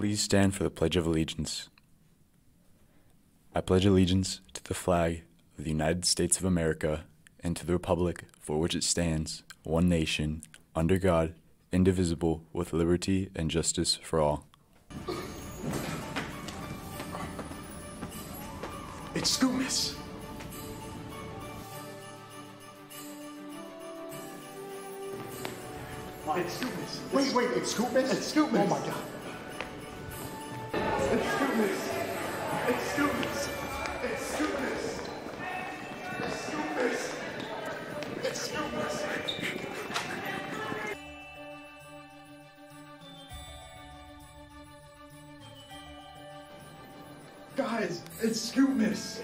Please stand for the Pledge of Allegiance. I pledge allegiance to the flag of the United States of America and to the Republic for which it stands, one nation, under God, indivisible, with liberty and justice for all. It's Scoopmas. It's Scoopmas. Wait, wait, it's Scoopmas? It's Scoopmas. Oh my god. Guys, it's Scoopmas.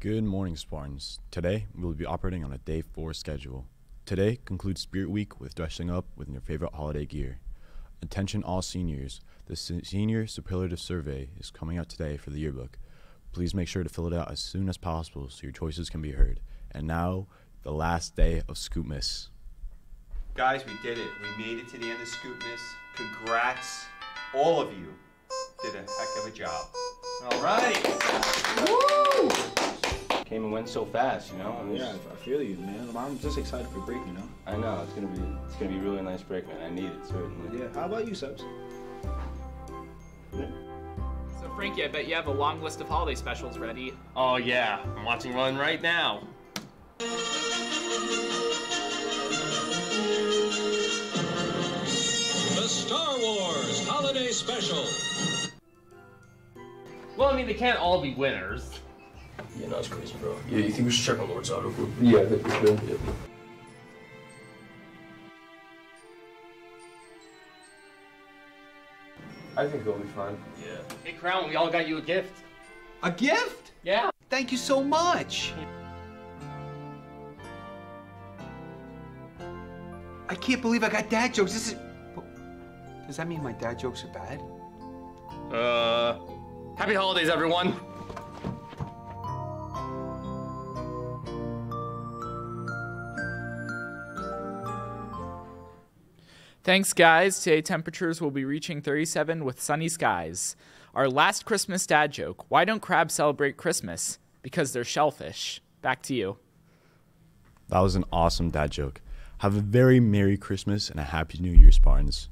Good morning, Spartans. Today, we will be operating on a day four schedule. Today concludes Spirit Week with dressing up with your favorite holiday gear. Attention, all seniors. The Senior Superlative Survey is coming out today for the yearbook. Please make sure to fill it out as soon as possible so your choices can be heard. And now, the last day of Scoopmas. Guys, we did it. We made it to the end of Scoopmas. Congrats, all of you. Did a heck of a job. All right. Came and went so fast, you know. I mean, Yeah, I I feel you, man. I'm just excited for break, you know. I know it's gonna be it's gonna be a really nice break, man. I need it certainly. Yeah. How about you, Subs? So Frankie, I bet you have a long list of holiday specials ready. Oh yeah, I'm watching one right now. The Star Wars Holiday Special. Well, I mean, they can't all be winners. Yeah, no, it's crazy, bro. Yeah, you think we should check on Lord's auto group? Yeah, I think we should. Yeah. I think it'll be fine. Yeah. Hey, Crown, we all got you a gift. A gift? Yeah. Thank you so much. I can't believe I got dad jokes. This is. Does that mean my dad jokes are bad? Uh, happy holidays, everyone. Thanks, guys. Today temperatures will be reaching 37 with sunny skies. Our last Christmas dad joke why don't crabs celebrate Christmas? Because they're shellfish. Back to you. That was an awesome dad joke. Have a very Merry Christmas and a Happy New Year, Spartans.